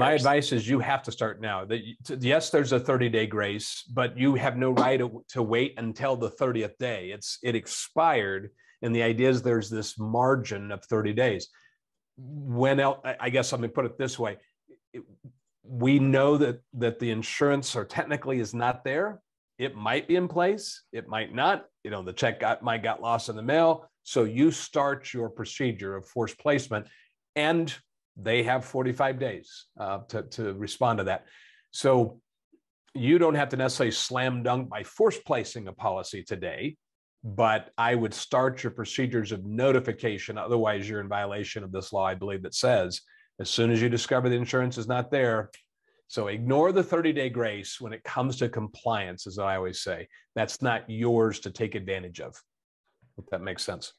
My advice is you have to start now. That yes, there's a 30 day grace, but you have no right to, to wait until the 30th day. It's it expired, and the idea is there's this margin of 30 days. When else, I guess let me put it this way: it, we know that that the insurance or technically is not there. It might be in place. It might not. You know, the check got might got lost in the mail. So you start your procedure of forced placement, and they have 45 days uh, to, to respond to that. So you don't have to necessarily slam dunk by force placing a policy today, but I would start your procedures of notification. Otherwise, you're in violation of this law, I believe, that says as soon as you discover the insurance is not there. So ignore the 30 day grace when it comes to compliance, as I always say. That's not yours to take advantage of. If that makes sense.